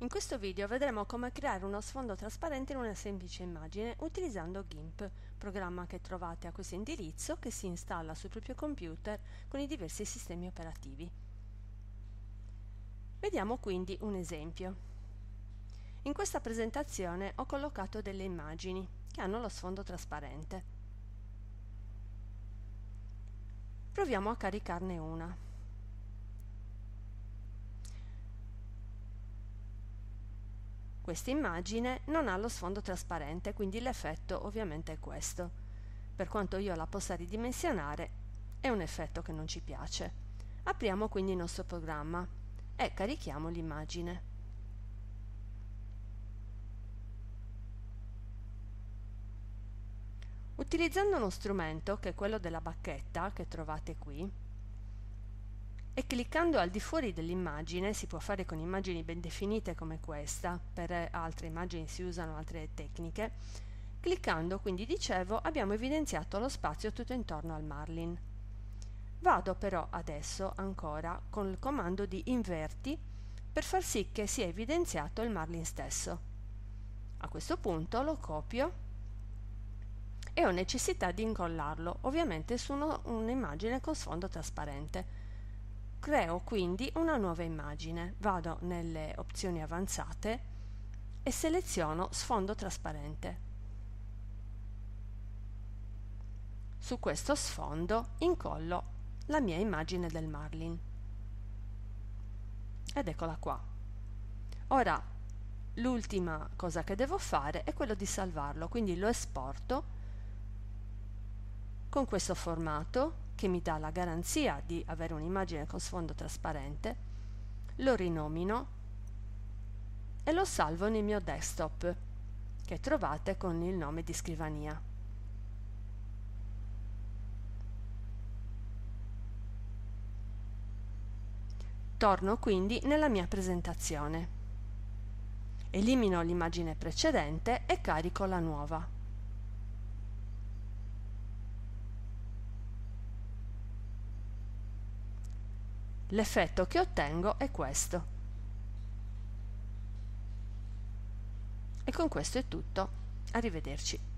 In questo video vedremo come creare uno sfondo trasparente in una semplice immagine utilizzando GIMP, programma che trovate a questo indirizzo che si installa sul proprio computer con i diversi sistemi operativi. Vediamo quindi un esempio. In questa presentazione ho collocato delle immagini che hanno lo sfondo trasparente. Proviamo a caricarne una. Questa immagine non ha lo sfondo trasparente, quindi l'effetto ovviamente è questo. Per quanto io la possa ridimensionare, è un effetto che non ci piace. Apriamo quindi il nostro programma e carichiamo l'immagine. Utilizzando uno strumento che è quello della bacchetta che trovate qui, e cliccando al di fuori dell'immagine, si può fare con immagini ben definite come questa, per altre immagini si usano altre tecniche, cliccando quindi dicevo abbiamo evidenziato lo spazio tutto intorno al marlin. Vado però adesso ancora con il comando di inverti per far sì che sia evidenziato il marlin stesso. A questo punto lo copio e ho necessità di incollarlo ovviamente su un'immagine con sfondo trasparente Creo quindi una nuova immagine, vado nelle opzioni avanzate e seleziono sfondo trasparente. Su questo sfondo incollo la mia immagine del marlin. Ed eccola qua. Ora l'ultima cosa che devo fare è quello di salvarlo, quindi lo esporto con questo formato che mi dà la garanzia di avere un'immagine con sfondo trasparente, lo rinomino e lo salvo nel mio desktop che trovate con il nome di scrivania. Torno quindi nella mia presentazione. Elimino l'immagine precedente e carico la nuova. L'effetto che ottengo è questo. E con questo è tutto. Arrivederci.